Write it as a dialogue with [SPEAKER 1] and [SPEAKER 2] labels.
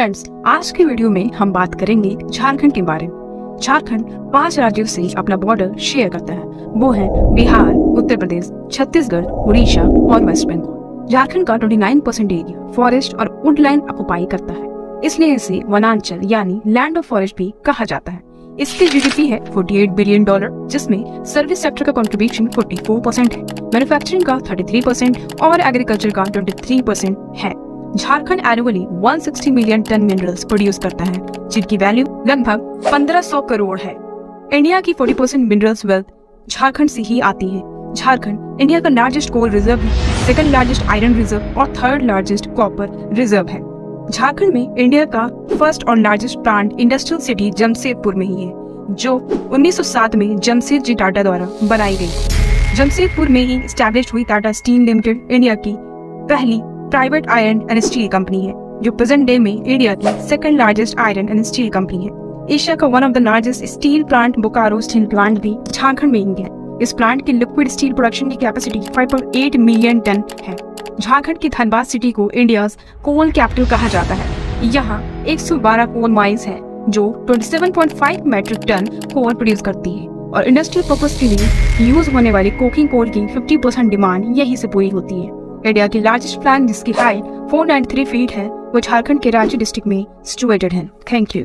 [SPEAKER 1] Friends आज की video में हम बात करेंगे झारखंड के बारे में। झारखंड पाँच राज्यों से अपना बॉर्डर शेयर करता है। वो है बिहार, उत्तर प्रदेश, छत्तीसगढ़, उड़ीसा और वेस्ट बंगाल झारखंड का 29 परसेंट एरिया फॉरेस्ट और वुडलैंड ऑक्युपाई करता है। इसलिए इसे वनांचल यानी लैंड ऑफ़ फॉरेस्ट भी कहा जाता है। इसकी जीडीपी है 48 बिलियन डॉलर जिसमें सर्विस सेक्टर का कंट्रीब्यूशन 44 परसेंट है। मैन्युफैक्चरिंग का 33 परसेंट और एग्रीकल्चर का 23 परसेंट है। Jharkhand annually 160 million ton minerals produce करता है, जिनकी वैल्यू लगभग 1500 करोड़ है। इंडिया की 40 परसेंट मिनरल्स वेल्थ झारखंड से ही आती है। झारखंड इंडिया का लार्जेस्ट कोल रिज़र्व है सेकंड लार्जेस्ट आयरन रिज़र्व और थर्ड लार्जेस्ट कॉपर रिज़र्व है। झारखंड में इंडिया का फ़र्स्ट और largest plant industrial city Jamshedpur में ही है, जो 1907 में जमशेद जी टाटा द्वारा बनाई गई। जमशेदपुर में ही स्टैब्लिश हुई टाटा स्टील लिमिटेड इंडिया की पहली private iron and steel company है, जो प्रेजेंट डे में इंडिया की second largest iron and steel company है। एशिया का one of the largest steel plant Bokaro steel plant भी झारखंड में ही है। इस प्लांट की लिक्विड स्टील प्रोडक्शन की कैपेसिटी 5.8 मिलियन टन है। झारखंड की धनबाद सिटी को इंडिया कोल कैपिटल कहा जाता है। यहाँ 112 कोल माइन्स है, जो 27.5 मेट्रिक टन कोल प्रोड्यूस करती है। और इंडस्ट्रियल पर्पज के लिए यूज़ होने वाली कोकिंग कोल की 50 परसेंट डिमांड यही से पूरी होती है। इंडिया की लार्जेस्ट प्लान जिसकी हाइट 493 फीट है, वो झारखंड के रांची डिस्ट्रिक्ट में सिचुएटेड है। Thank you